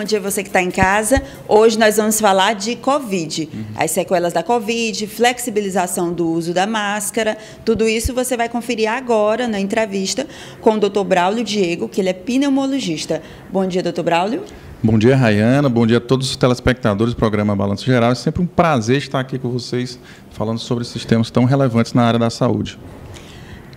Bom dia você que está em casa. Hoje nós vamos falar de Covid, uhum. as sequelas da Covid, flexibilização do uso da máscara. Tudo isso você vai conferir agora na entrevista com o Dr. Braulio Diego, que ele é pneumologista. Bom dia, Dr. Braulio. Bom dia, Rayana. Bom dia a todos os telespectadores do programa Balanço Geral. É sempre um prazer estar aqui com vocês falando sobre esses temas tão relevantes na área da saúde.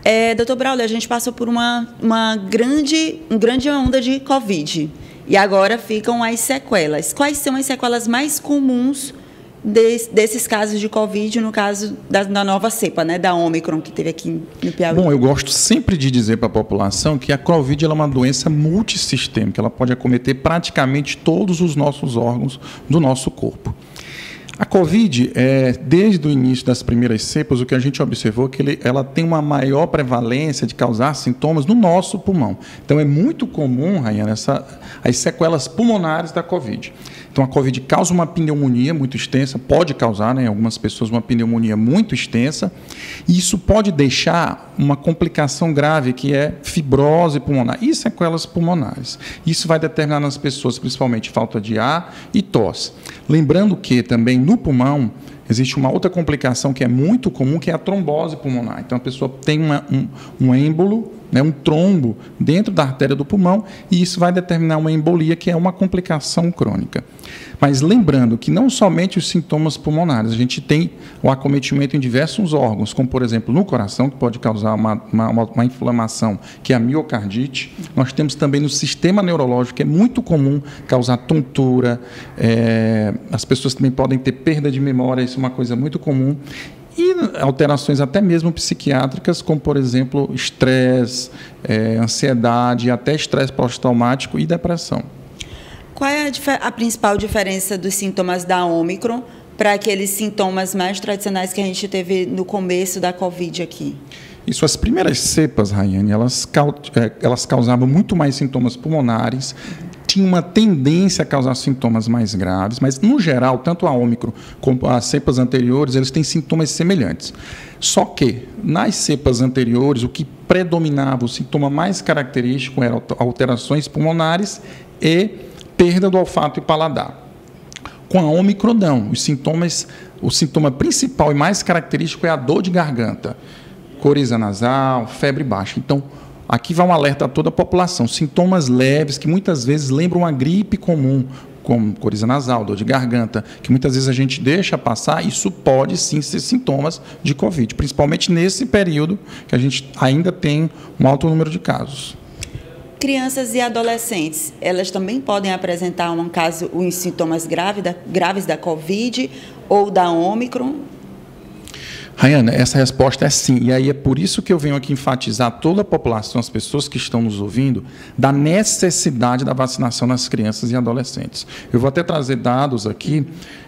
É, doutor Braulio, a gente passou por uma, uma grande, uma grande onda de Covid. E agora ficam as sequelas. Quais são as sequelas mais comuns de, desses casos de Covid, no caso da, da, nova cepa, né, da Omicron, que teve aqui no Piauí? Bom, eu gosto sempre de dizer para a população que a Covid é uma doença multissistêmica, ela pode acometer praticamente todos os nossos órgãos do nosso corpo. A Covid, é, desde o início das primeiras cepas, o que a gente observou é que ele, ela tem uma maior prevalência de causar sintomas no nosso pulmão. Então, é muito comum, Rayana, essa, as sequelas pulmonares da Covid. Então, a Covid causa uma pneumonia muito extensa, pode causar né, em algumas pessoas uma pneumonia muito extensa, e isso pode deixar uma complicação grave, que é fibrose pulmonar e sequelas pulmonares. Isso vai determinar nas pessoas, principalmente, falta de ar e tosse. Lembrando que também no pulmão, existe uma outra complicação que é muito comum, que é a trombose pulmonar. Então, a pessoa tem uma, um, um êmbolo né, um trombo dentro da artéria do pulmão, e isso vai determinar uma embolia, que é uma complicação crônica. Mas lembrando que não somente os sintomas pulmonares, a gente tem o acometimento em diversos órgãos, como por exemplo no coração, que pode causar uma, uma, uma inflamação, que é a miocardite. Nós temos também no sistema neurológico, que é muito comum causar tontura, é, as pessoas também podem ter perda de memória, é uma coisa muito comum e alterações até mesmo psiquiátricas, como, por exemplo, estresse, é, ansiedade, até estresse pós-traumático e depressão. Qual é a, a, principal diferença dos sintomas da Omicron para aqueles sintomas mais tradicionais que a gente teve no começo da Covid aqui? Isso, as primeiras cepas, Rayane, elas, é, elas causavam muito mais sintomas pulmonares, tinha uma tendência a causar sintomas mais graves, mas no geral, tanto a Ômicron como as cepas anteriores, eles têm sintomas semelhantes. Só que nas cepas anteriores, o que predominava, o sintoma mais característico eram alterações pulmonares e perda do olfato e paladar. Com a Ômicron, não. Os sintomas, o sintoma principal e mais característico é a dor de garganta, coriza nasal, febre baixa. Então, Aqui vai um alerta a toda a população. Sintomas leves que muitas vezes lembram uma gripe comum, como coriza nasal, dor de garganta, que muitas vezes a gente deixa passar, isso pode sim ser sintomas de Covid, principalmente nesse período que a gente ainda tem um alto número de casos. Crianças e adolescentes, elas também podem apresentar um caso, os sintomas graves da, graves da Covid ou da Omicron? Rayana, essa resposta é sim. E aí é por isso que eu venho aqui enfatizar toda a população, as pessoas que estão nos ouvindo, da necessidade da vacinação nas crianças e adolescentes. Eu vou até trazer dados aqui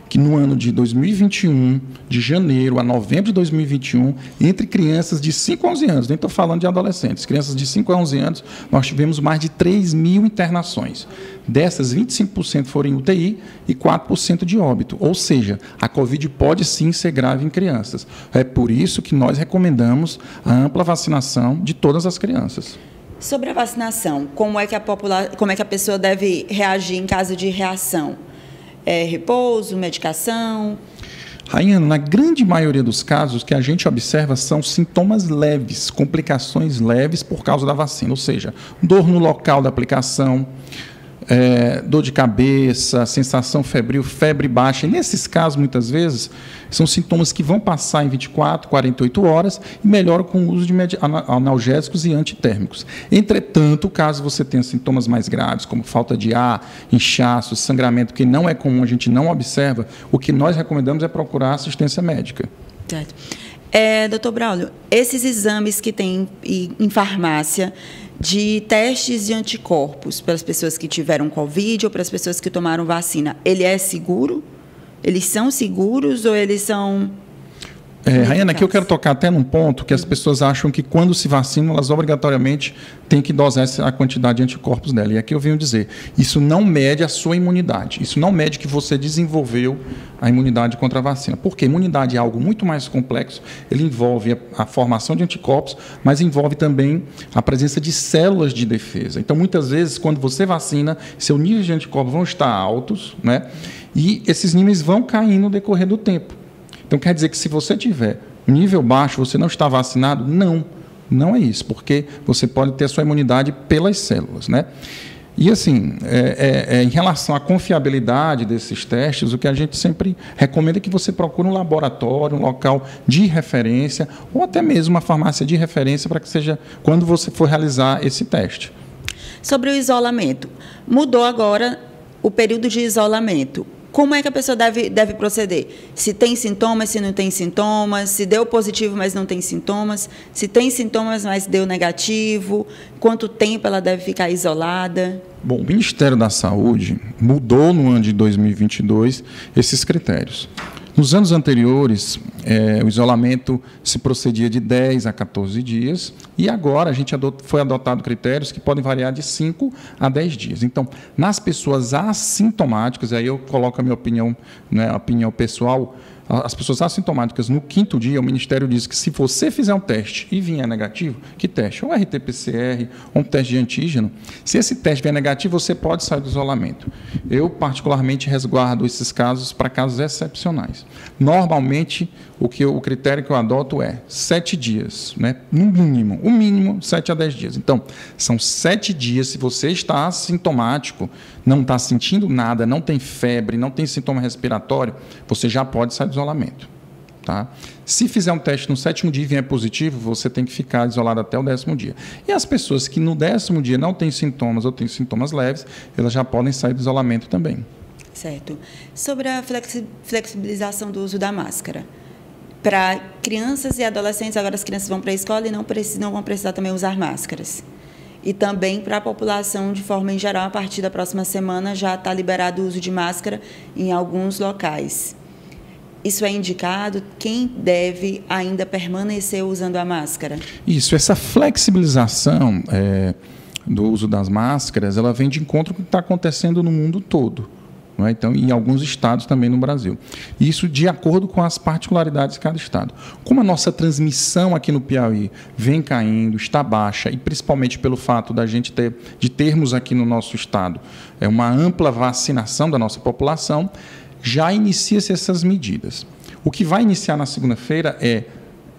que no ano de 2021, de janeiro a novembro de 2021, entre crianças de 5 a 11 anos, nem estou falando de adolescentes, crianças de 5 a 11 anos, nós tivemos mais de 3 mil internações. Dessas, 25% foram em UTI e 4% de óbito. Ou seja, a Covid pode sim ser grave em crianças. É por isso que nós recomendamos a ampla vacinação de todas as crianças. Sobre a vacinação, como é que a, popula como é que a pessoa deve reagir em caso de reação? É, repouso, medicação? Rayana, na grande maioria dos casos que a gente observa são sintomas leves, complicações leves por causa da vacina, ou seja, dor no local da aplicação, é, dor de cabeça, sensação febril, febre baixa. E nesses casos, muitas vezes, são sintomas que vão passar em 24, 48 horas e melhoram com o uso de analgésicos e antitérmicos. Entretanto, caso você tenha sintomas mais graves, como falta de ar, inchaço, sangramento, que não é comum, a gente não observa, o que nós recomendamos é procurar assistência médica. Certo. É, doutor Braulio, esses exames que tem em farmácia, de testes de anticorpos para as pessoas que tiveram Covid ou para as pessoas que tomaram vacina, ele é seguro? Eles são seguros ou eles são É, Raiana, aqui eu quero tocar até num ponto que as pessoas acham que quando se vacinam, elas obrigatoriamente têm que dosar a quantidade de anticorpos dela. E aqui eu venho dizer, isso não mede a sua imunidade, isso não mede que você desenvolveu a imunidade contra a vacina. Porque imunidade é algo muito mais complexo, ele envolve a, a formação de anticorpos, mas envolve também a presença de células de defesa. Então, muitas vezes, quando você vacina, seu nível de anticorpos vão estar altos, né? E esses níveis vão cair no decorrer do tempo. Então quer dizer que se você tiver nível baixo, você não está vacinado? Não, não é isso, porque você pode ter a sua imunidade pelas células, né? E assim, é, é, é, em relação à confiabilidade desses testes, o que a gente sempre recomenda é que você procure um laboratório, um local de referência, ou até mesmo uma farmácia de referência para que seja quando você for realizar esse teste. Sobre o isolamento, mudou agora o período de isolamento como é que a pessoa deve, deve proceder? Se tem sintomas, se não tem sintomas, se deu positivo, mas não tem sintomas, se tem sintomas, mas deu negativo, quanto tempo ela deve ficar isolada? Bom, o Ministério da Saúde mudou no ano de 2022 esses critérios. Nos anos anteriores, é, o isolamento se procedia de 10 a 14 dias, e agora a gente adot, foi adotado critérios que podem variar de 5 a 10 dias. Então, nas pessoas assintomáticas, aí eu coloco a minha opinião, né, a opinião pessoal, as pessoas assintomáticas, no quinto dia, o Ministério diz que se você fizer um teste e vier negativo, que teste? Ou RT-PCR, um teste de antígeno. Se esse teste vier negativo, você pode sair do isolamento. Eu, particularmente, resguardo esses casos para casos excepcionais. Normalmente, o, que o critério que eu adoto é sete dias, né? no mínimo, o mínimo, sete a dez dias. Então, são sete dias, se você está assintomático, não está sentindo nada, não tem febre, não tem sintoma respiratório, você já pode sair do isolamento. Tá? Se fizer um teste no sétimo dia e vier positivo, você tem que ficar isolado até o décimo dia. E as pessoas que no décimo dia não têm sintomas ou têm sintomas leves, elas já podem sair do isolamento também. Certo. Sobre a flexibilização do uso da máscara. Para crianças e adolescentes, agora as crianças vão para a escola e não, precisam, não vão precisar também usar máscaras e também para a população de forma em geral, a partir da próxima semana já está liberado o uso de máscara em alguns locais. Isso é indicado? Quem deve ainda permanecer usando a máscara? Isso, essa flexibilização é, do uso das máscaras, ela vem de encontro com o que está acontecendo no mundo todo. É? Então, em alguns estados também no Brasil. Isso de acordo com as particularidades de cada estado. Como a nossa transmissão aqui no Piauí vem caindo, está baixa, e principalmente pelo fato da gente ter, de termos aqui no nosso estado é uma ampla vacinação da nossa população, já inicia-se essas medidas. O que vai iniciar na segunda-feira é,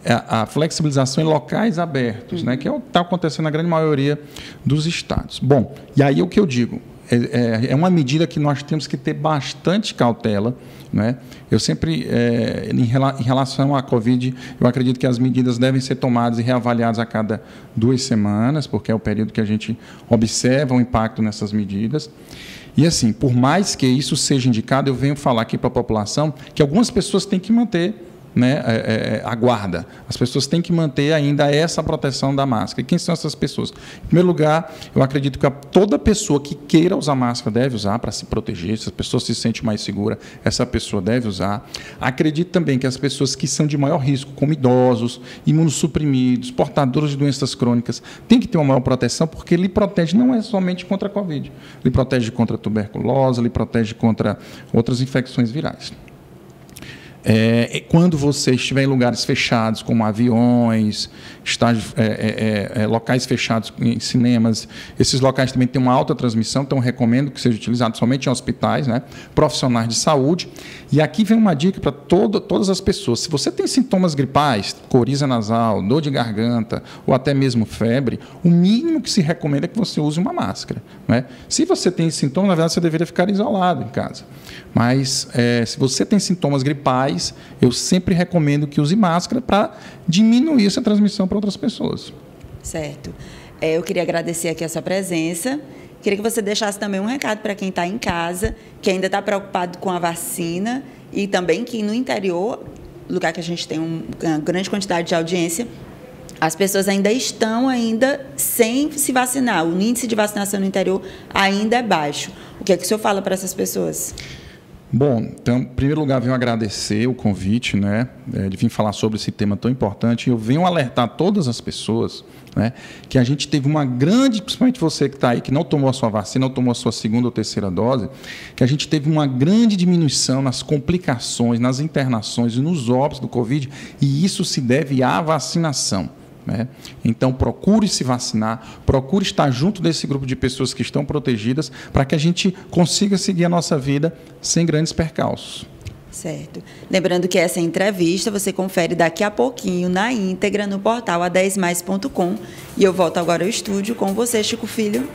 é a flexibilização em locais abertos, né, que é o que está acontecendo na grande maioria dos estados. Bom, e aí o que eu digo, é, é, é, uma medida que nós temos que ter bastante cautela. Né? Eu sempre, é, em, rela, em, relação à Covid, eu acredito que as medidas devem ser tomadas e reavaliadas a cada duas semanas, porque é o período que a gente observa o impacto nessas medidas. E assim, por mais que isso seja indicado, eu venho falar aqui para a população que algumas pessoas têm que manter né, é, é, é, a guarda. As pessoas têm que manter ainda essa proteção da máscara. E quem são essas pessoas? Em primeiro lugar, eu acredito que toda pessoa que queira usar máscara deve usar para se proteger. Se a pessoa se sente mais segura, essa pessoa deve usar. Acredito também que as pessoas que são de maior risco, como idosos, imunossuprimidos, portadores de doenças crônicas, têm que ter uma maior proteção, porque ele protege não é somente contra a Covid. Ele protege contra a tuberculose, ele protege contra outras infecções virais. É, quando você estiver em lugares fechados, como aviões, estágio, é, é, é, é, locais fechados em cinemas, esses locais também têm uma alta transmissão, então recomendo que seja utilizado somente em hospitais, né? profissionais de saúde. E aqui vem uma dica para todas as pessoas. Se você tem sintomas gripais, coriza nasal, dor de garganta ou até mesmo febre, o mínimo que se recomenda é que você use uma máscara. Né? Se você tem sintomas, na verdade você deveria ficar isolado em casa. Mas é, se você tem sintomas gripais, eu sempre recomendo que use máscara para diminuir essa transmissão para outras pessoas. Certo. É, eu queria agradecer aqui a sua presença. Queria que você deixasse também um recado para quem está em casa, que ainda está preocupado com a vacina e também que no interior, lugar que a gente tem uma grande quantidade de audiência, as pessoas ainda estão ainda sem se vacinar. O índice de vacinação no interior ainda é baixo. O que é que o senhor fala para essas pessoas? Bom, então, em primeiro lugar, venho agradecer o convite, né, é, de vir falar sobre esse tema tão importante. Eu venho alertar todas as pessoas, né, que a gente teve uma grande, principalmente você que está aí, que não tomou a sua vacina, não tomou a sua segunda ou terceira dose, que a gente teve uma grande diminuição nas complicações, nas internações e nos óbitos do Covid, e isso se deve à vacinação. Né? Então, procure se vacinar, procure estar junto desse grupo de pessoas que estão protegidas para que a gente consiga seguir a nossa vida sem grandes percalços. Certo. Lembrando que essa entrevista você confere daqui a pouquinho na íntegra no portal a10mais.com. E eu volto agora ao estúdio com você, Chico Filho.